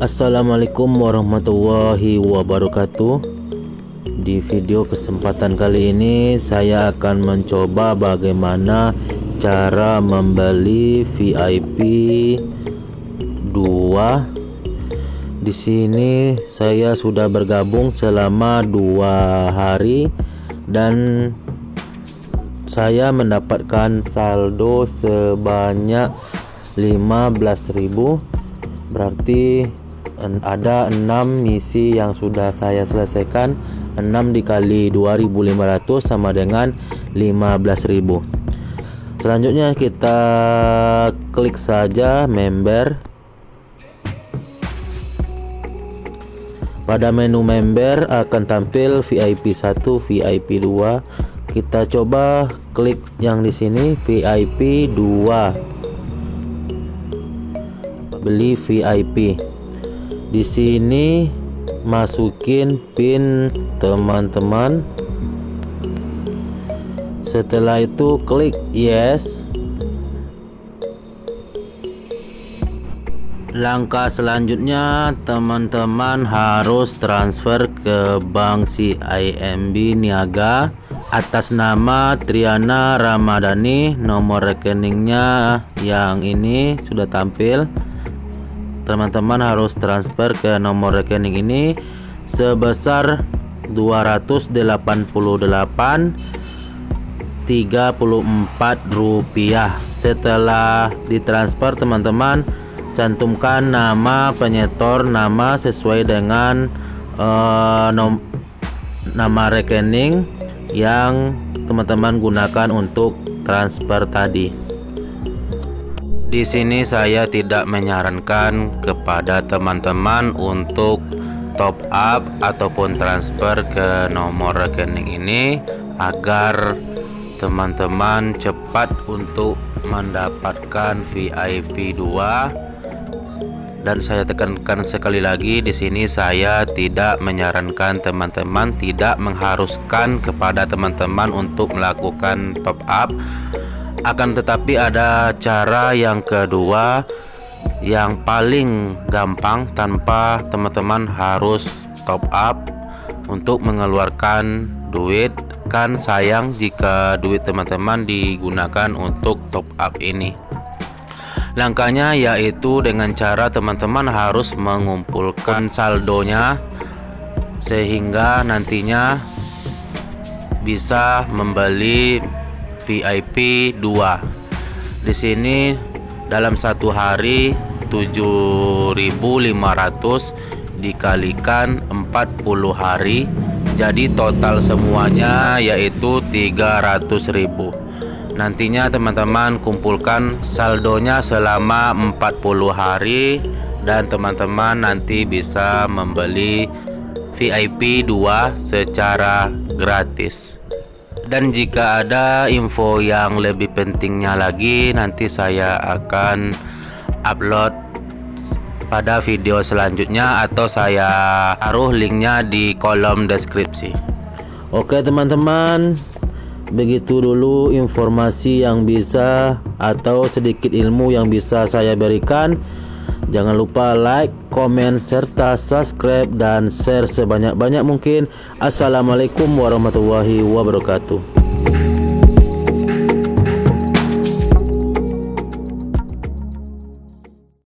Assalamualaikum warahmatullahi wabarakatuh. Di video kesempatan kali ini saya akan mencoba bagaimana cara membeli VIP 2 Di sini saya sudah bergabung selama dua hari dan saya mendapatkan saldo sebanyak 15.000 berarti ada 6 misi yang sudah saya selesaikan. 6 dikali 2500 sama dengan 15000 selanjutnya kita klik saja member. Pada menu member akan tampil VIP 1 VIP 2 kita coba klik yang di sini VIP 2 beli VIP di sini masukin pin teman-teman. Setelah itu klik yes langkah selanjutnya teman-teman harus transfer ke bank CIMB Niaga atas nama Triana Ramadhani. Nomor rekeningnya yang ini sudah tampil. Teman-teman harus transfer ke nomor rekening ini sebesar 288 34 rupiah. Setelah ditransfer teman-teman cantumkan nama penyetor nama sesuai dengan uh, nom nama rekening yang teman-teman gunakan untuk transfer tadi. Di sini saya tidak menyarankan kepada teman-teman untuk top up ataupun transfer ke nomor rekening ini agar teman-teman cepat untuk mendapatkan VIP 2 dan saya tekankan sekali lagi di sini saya tidak menyarankan teman-teman tidak mengharuskan kepada teman-teman untuk melakukan top up. Akan tetapi ada cara yang kedua yang paling gampang tanpa teman-teman harus top up untuk mengeluarkan duit. Kan sayang jika duit teman-teman digunakan untuk top up ini langkahnya yaitu dengan cara teman-teman harus mengumpulkan saldonya sehingga nantinya bisa membeli VIP 2 di sini dalam satu hari 7500 dikalikan 40 hari. Jadi total semuanya yaitu 300.000 nantinya teman-teman kumpulkan saldonya selama 40 hari dan teman-teman nanti bisa membeli VIP 2 secara gratis. Dan jika ada info yang lebih pentingnya lagi nanti saya akan upload pada video selanjutnya atau saya taruh linknya di kolom deskripsi. Oke teman-teman begitu dulu informasi yang bisa atau sedikit ilmu yang bisa saya berikan Jangan lupa like, komen, serta subscribe dan share sebanyak-banyak mungkin. Assalamualaikum warahmatullahi wabarakatuh.